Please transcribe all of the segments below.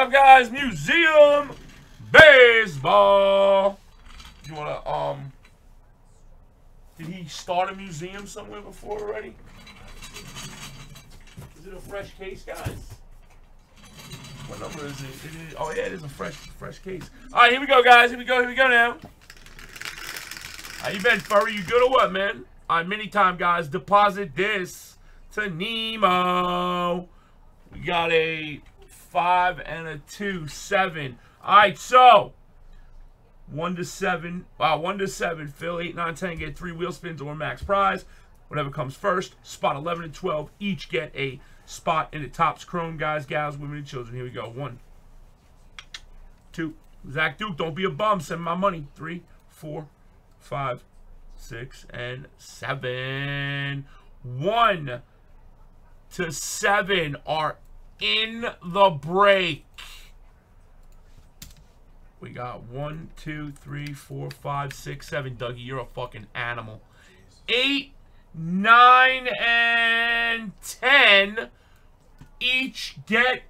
up, guys? Museum baseball. You wanna um? Did he start a museum somewhere before already? Is it a fresh case, guys? What number is it? it is, oh yeah, it is a fresh, fresh case. All right, here we go, guys. Here we go. Here we go now. How you been, Furry? You good or what, man? All right, mini time, guys. Deposit this to Nemo. We got a five and a two, seven. All right, so one to seven, wow, one to seven. Phil, eight, nine, ten get three wheel spins or max prize. Whatever comes first. Spot 11 and 12 each get a spot in the Topps. Chrome, guys, gals, women, and children. Here we go. One, two. Zach Duke, don't be a bum. Send my money. Three, four, five, six, and seven. One to seven are in the break. We got one, two, three, four, five, six, seven. Dougie, you're a fucking animal. Eight, nine, and ten each get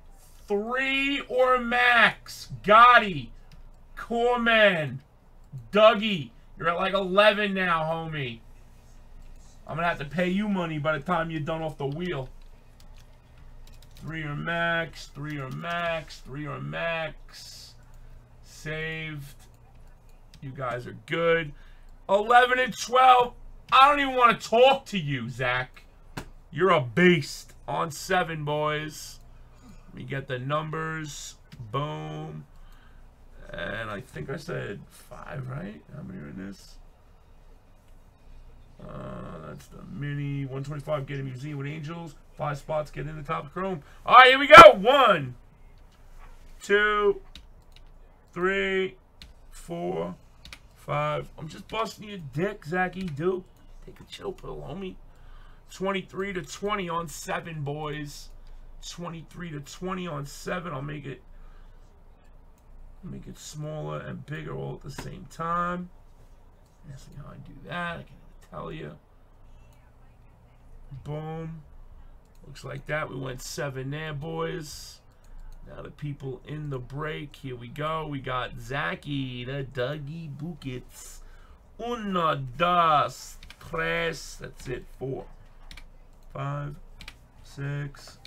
three or max. Gotti, Corman, Dougie. You're at like 11 now, homie. I'm going to have to pay you money by the time you're done off the wheel. Three or max, three or max, three or max. Saved. You guys are good. 11 and 12. I don't even want to talk to you, Zach. You're a beast. On seven, boys. Let me get the numbers. Boom. And I think I said five, right? How many are in this? Uh, that's the mini 125 get a museum with angels. Five spots get in the top of Chrome. All right, here we go. One, two, three, four, five. I'm just busting your dick, Zachy. Dude, take a chill pill, homie. 23 to 20 on seven, boys. 23 to 20 on seven. I'll make it make it smaller and bigger all at the same time. Asking how I do that. I even tell you. Boom. Looks like that. We went seven there, boys. Now the people in the break. Here we go. We got Zachy, the Dougie Buckets. Una, dos, tres. That's it. Four, five, six,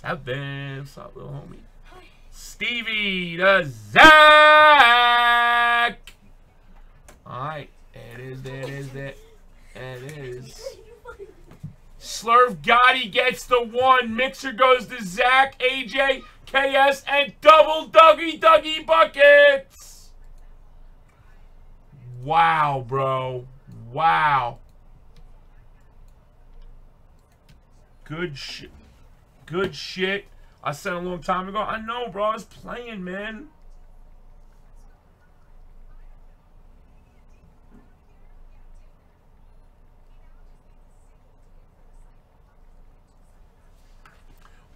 seven. Up, little homie? Stevie, the Zach. All right. It is. There it is. There it is. Slurv Gotti gets the one. Mixer goes to Zach, AJ, KS, and double Dougie Dougie buckets. Wow, bro. Wow. Good shit. Good shit. I said a long time ago. I know, bro. I was playing, man.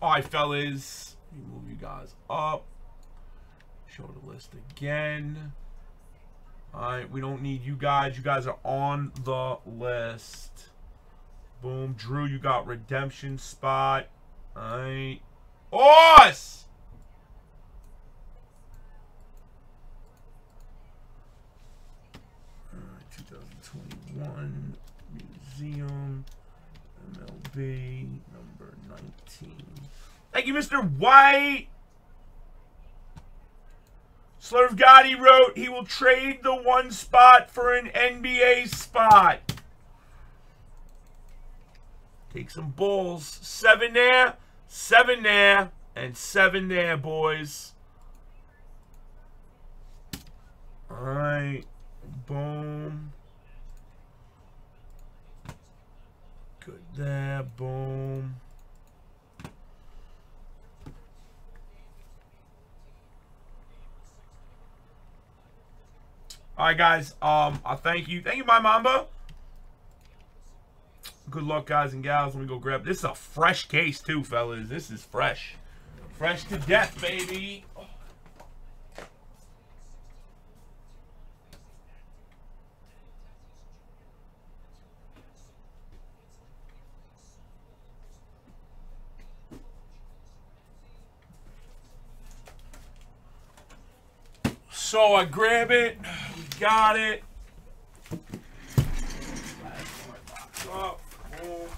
All right, fellas. Let me move you guys up. Show the list again. All right, we don't need you guys. You guys are on the list. Boom. Drew, you got redemption spot. All right. Us! Uh, 2021 Museum MLB number 19. Thank you, Mr. White. Slurv Gotti wrote he will trade the one spot for an NBA spot. Take some balls. Seven there, seven there, and seven there, boys. All right. Boom. Good there. Boom. All right, guys. Um, I thank you. Thank you, my Mamba. Good luck, guys and gals. Let me go grab. This is a fresh case, too, fellas. This is fresh. Fresh to death, baby. So I grab it. We got it. Up. Move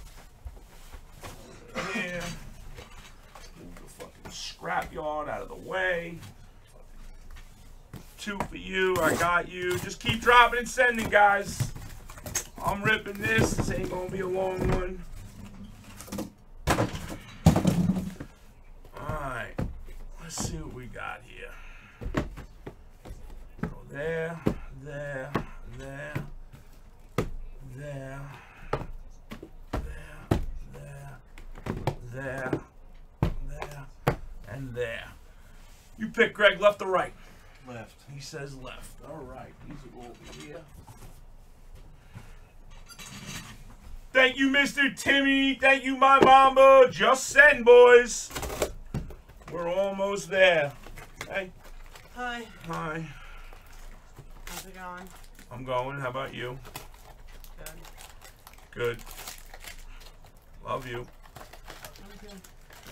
the fucking scrapyard out of the way. Two for you. I got you. Just keep dropping and sending, guys. I'm ripping this. This ain't gonna be a long one. Greg left or right? Left. He says left. All right. These are over here. Thank you, Mr. Timmy. Thank you, my mama. Just send, boys. We're almost there. Hey. Hi, Hi. how's it going? I'm going. How about you? Good. Good. Love you. I'm.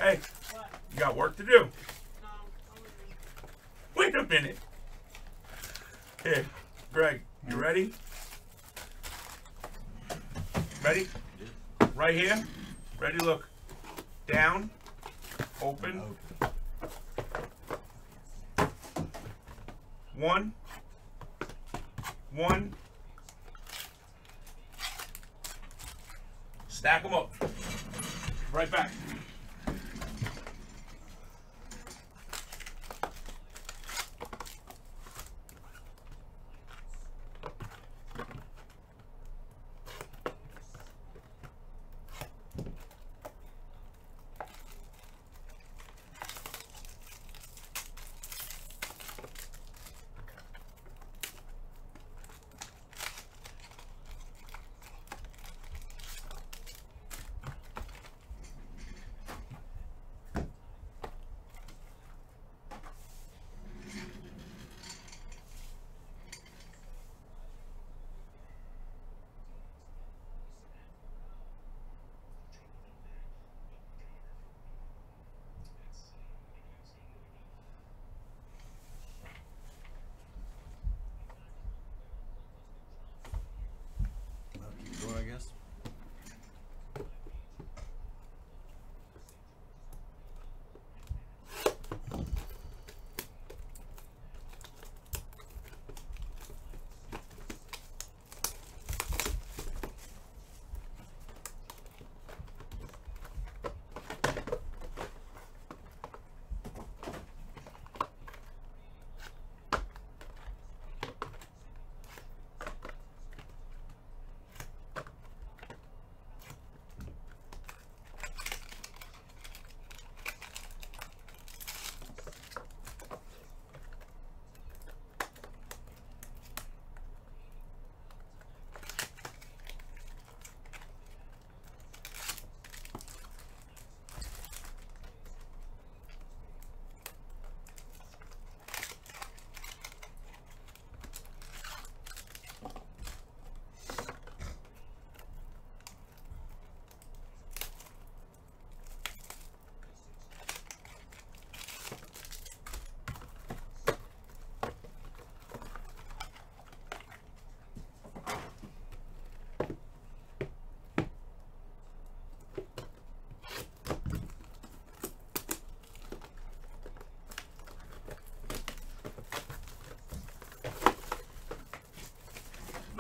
Hey, What? you got work to do. No, I'm leaving. Wait a minute. Here, Greg, you ready? Ready? Right here. Ready? Look. Down. Open. One. One. Stack them up. Right back.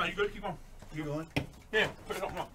You good? Keep going. Keep going. Yeah, put it up. Right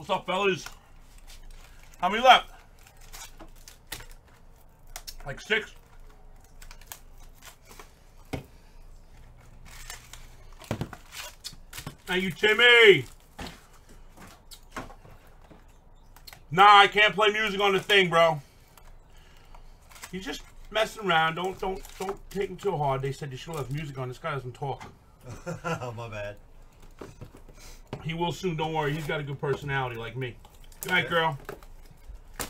What's up, fellas? How many left? Like six? Thank you, Timmy. Nah, I can't play music on the thing, bro. He's just messing around. Don't don't don't take him too hard. They said you should have music on. This guy doesn't talk. Oh my bad. He will soon. Don't worry. He's got a good personality like me. Good night, girl.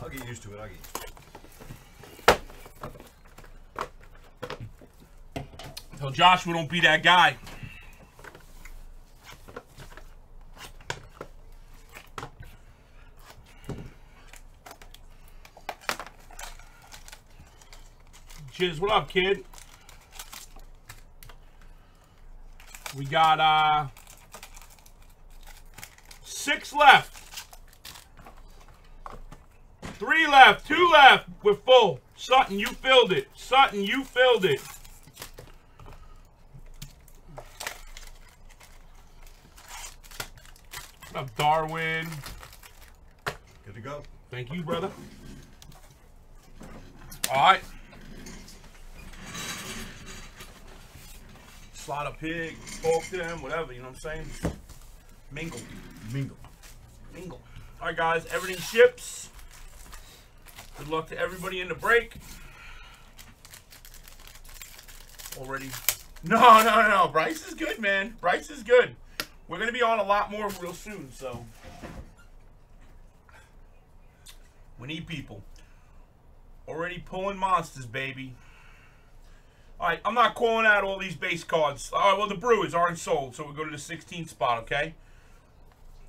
I'll get used to it. I'll get used to Tell Joshua don't be that guy. Jizz, what up, kid? We got uh six left. Three left, two left. We're full. Sutton, you filled it. Sutton, you filled it. What up, Darwin? Good to go. Thank you, brother. All right. Slot a pig, to them, whatever, you know what I'm saying? Mingle. Mingle. Mingle. All right, guys, everything ships. Good luck to everybody in the break. Already. No, no, no. Bryce is good, man. Bryce is good. We're going to be on a lot more real soon, so. We need people. Already pulling monsters, baby. All right, I'm not calling out all these base cards. All right, well, the Brewers aren't sold, so we'll go to the 16th spot, okay?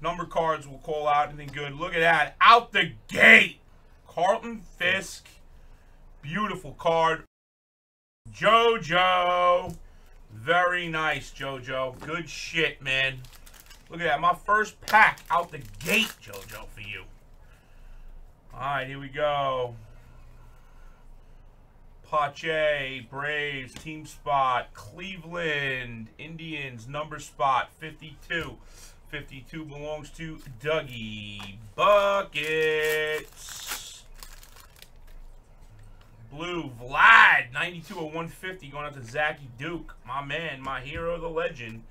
Number cards we'll call out anything good. Look at that. Out the gate. Carlton Fisk. Beautiful card. JoJo. Very nice, JoJo. Good shit, man. Look at that. My first pack out the gate, JoJo, for you. All right, here we go. Pache, Braves, team spot, Cleveland, Indians, number spot, 52. 52 belongs to Dougie. Buckets. Blue, Vlad, 92 of 150, going out to Zachy Duke. My man, my hero, the legend.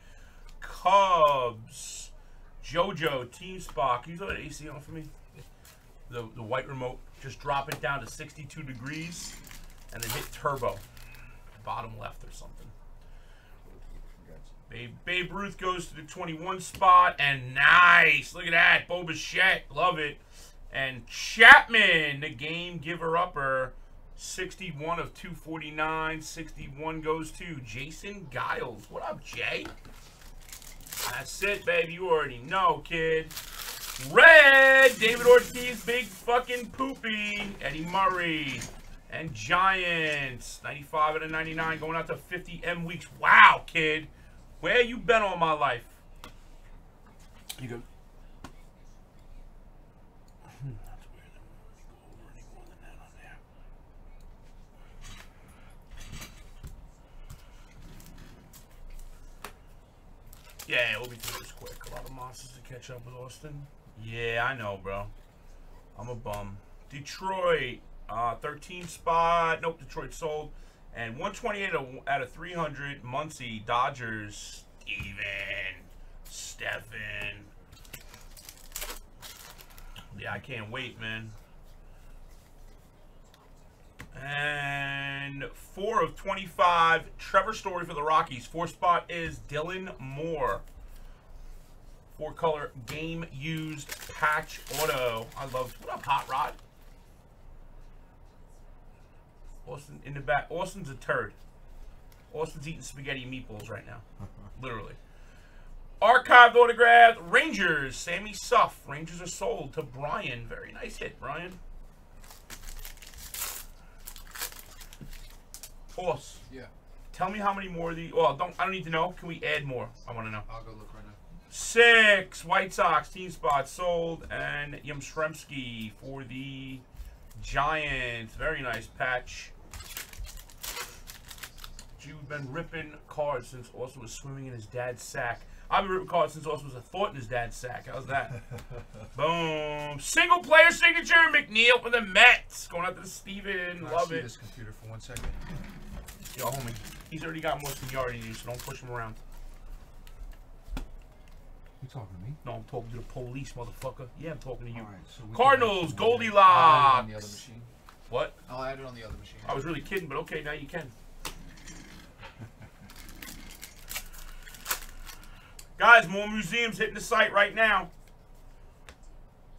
Cubs. JoJo, Team Spock. Can you throw that AC on for me? The, the white remote. Just drop it down to 62 degrees and then hit turbo. Bottom left or something. Babe, Babe Ruth goes to the 21 spot, and nice. Look at that. Bo Bichette. Love it. And Chapman, the game giver-upper. 61 of 249. 61 goes to Jason Giles. What up, Jay? That's it, babe. You already know, kid. Red, David Ortiz, big fucking poopy. Eddie Murray. And Giants, 95 out of 99, going out to 50 M weeks. Wow, kid. Where you been all my life? You good? Go over any more than that on there. Yeah, we'll be through this quick. A lot of monsters to catch up with Austin. Yeah, I know, bro. I'm a bum. Detroit, uh, 13 spot. Nope, Detroit sold. And 128 out of 300. Muncy, Dodgers, Steven, Stefan. Yeah, I can't wait, man. And four of 25. Trevor Story for the Rockies. Four spot is Dylan Moore. Four color game used patch auto. I love. What up, Hot Rod? Austin in the back. Austin's a turd. Austin's eating spaghetti meatballs right now. Literally. Archived autograph. Rangers. Sammy Suff. Rangers are sold to Brian. Very nice hit, Brian. Horse. Yeah, Tell me how many more of the. Well, don't. I don't need to know. Can we add more? I want to know. I'll go look right now. Six White Sox team spots sold, and Yastrzemski for the Giants. Very nice patch. You've been ripping cards since Austin was swimming in his dad's sack. I've been ripping cards since Austin was a thought in his dad's sack. How's that? Boom. Single player signature, McNeil for the Mets. Going out to Steven. Love see it. this computer for one second? Yo, homie. He's already got more seniority than you, so don't push him around. You talking to me? No, I'm talking to the police, motherfucker. Yeah, I'm talking to you. All right, so Cardinals, make sure that- I'll add it on the Goldilocks. other machine. What? I'll add it on the other machine. I was really kidding, but okay, now you can. Guys, more museums hitting the site right now.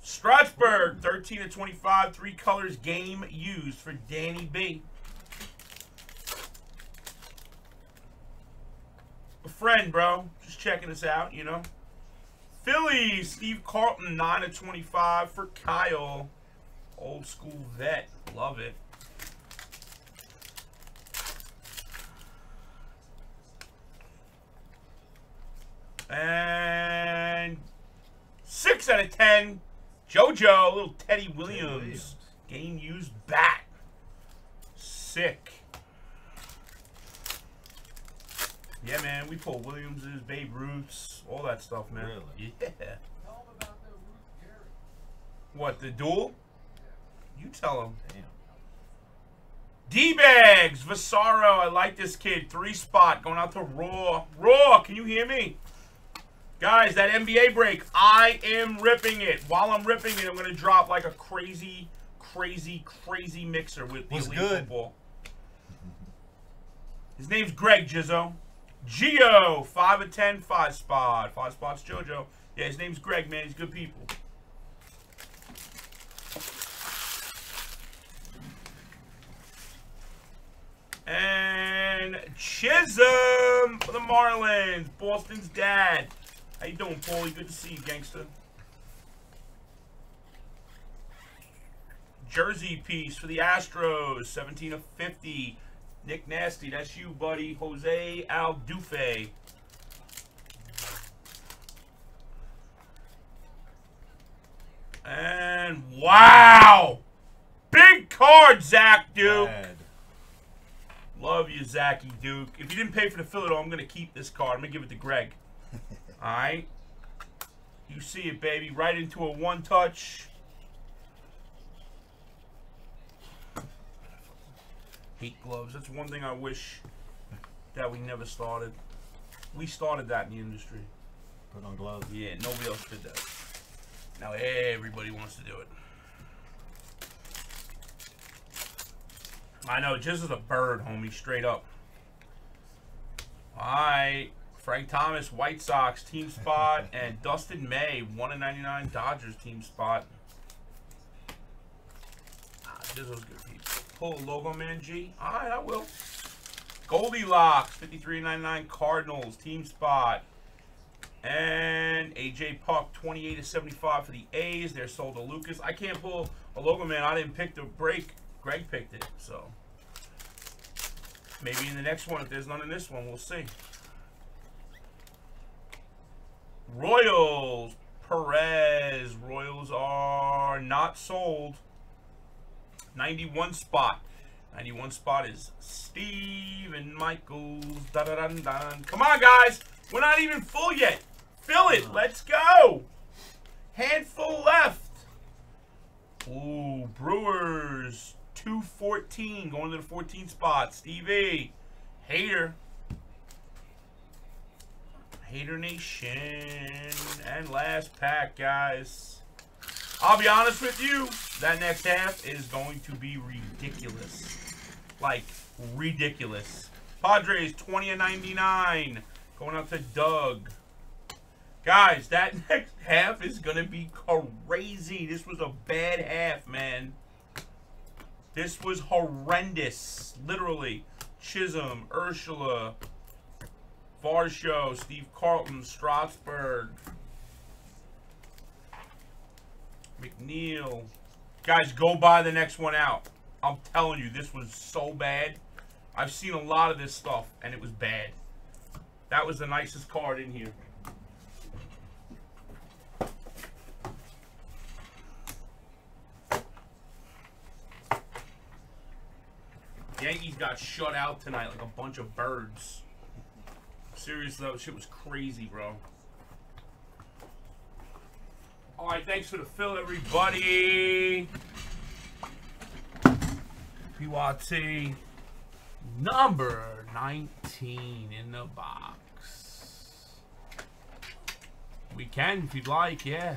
Strasburg, 13 to 25, three colors game used for Danny B. A friend, bro. Just checking us out, you know. Phillies, Steve Carlton, 9 to 25 for Kyle. Old school vet. Love it. And six out of ten. JoJo, little Teddy Williams. Williams. Game used bat. Sick. Yeah, man, we pull Williams's, Babe Ruth's, all that stuff, man. Really? Yeah. What, the duel? You tell him. Damn. D-Bags, Varsho, I like this kid. Three spot, going out to Raw. Raw, can you hear me? Guys, that NBA break, I am ripping it. While I'm ripping it, I'm going to drop like a crazy, crazy, crazy mixer with the Elite good. Football. His name's Greg Jizzo. Geo, 5 of 10, 5 spot. 5 spots, JoJo. Yeah, his name's Greg, man. He's good people. And Chisholm for the Marlins. Boston's dad. How you doing, Paulie? Good to see you, gangster. Jersey piece for the Astros. 17 of 50. Nick Nasty, that's you, buddy. Jose Altuve. And wow! Big card, Zach Duke. Bad. Love you, Zachy Duke. If you didn't pay for the fill, I'm gonna keep this card. I'm gonna give it to Greg. All right. You see it, baby. Right into a one-touch. Heat gloves. That's one thing I wish that we never started. We started that in the industry. Put on gloves. Yeah, nobody else did that. Now everybody wants to do it. I know, just as a bird, homie, straight up. Alright. Frank Thomas, White Sox, team spot, and Dustin May, 1 in 99 Dodgers team spot. Ah, this was good people. Pull logo man G. Alright, I will. Goldilocks, 53.99 Cardinals, team spot. And AJ Puk, 28 to 75 for the A's. They're sold to Lucas. I can't pull a logo man. I didn't pick the break. Greg picked it, so maybe in the next one, if there's none in this one, we'll see. Royals, Perez. Royals are not sold. 91 spot. 91 spot is Steve and Michaels. Da da da da. Come on, guys. We're not even full yet. Fill it. Let's go. Handful left. Ooh, Brewers. 214. Going to the 14 spot. Stevie. Hater. Hater Nation. And last pack, guys. I'll be honest with you. That next half is going to be ridiculous. Like, ridiculous. Padres, 20 and 99. Going out to Doug. Guys, that next half is going to be crazy. This was a bad half, man. This was horrendous. Literally. Chisholm, Ursula, Varsho, Steve Carlton, Strasburg, McNeil. Guys, go buy the next one out. I'm telling you, this was so bad. I've seen a lot of this stuff, and it was bad. That was the nicest card in here. Yankees got shut out tonight like a bunch of birds. Seriously, that shit was crazy, bro. All right, thanks for the fill, everybody. PYT number 19 in the box. We can if you'd like, yeah.